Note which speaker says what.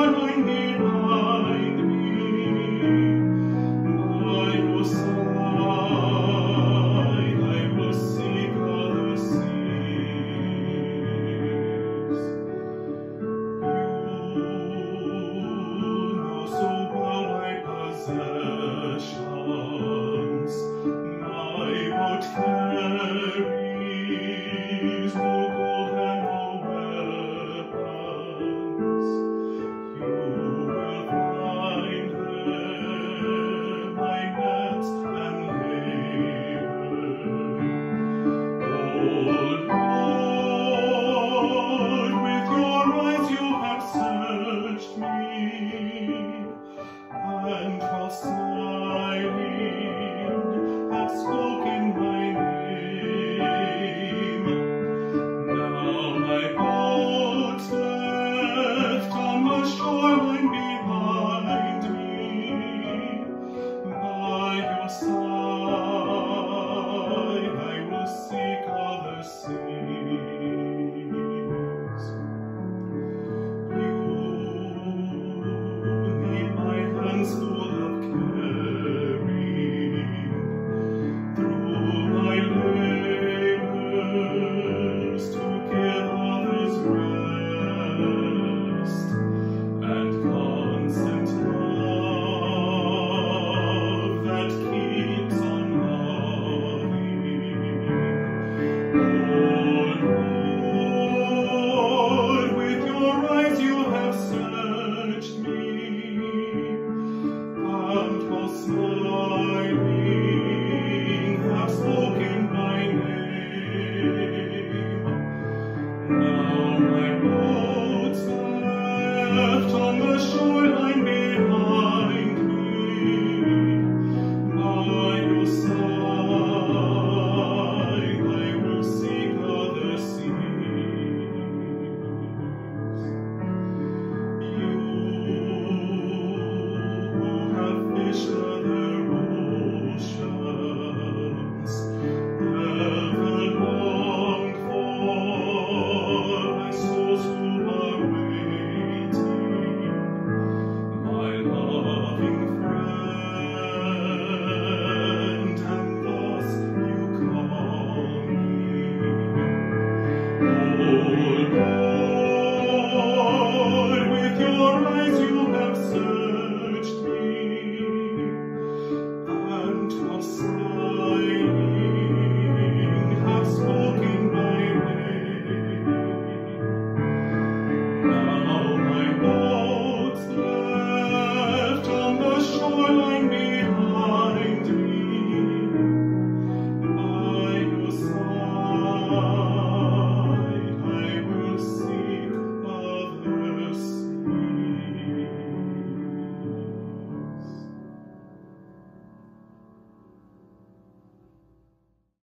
Speaker 1: por muy bien. Thomas Schul ein Bild. Lord.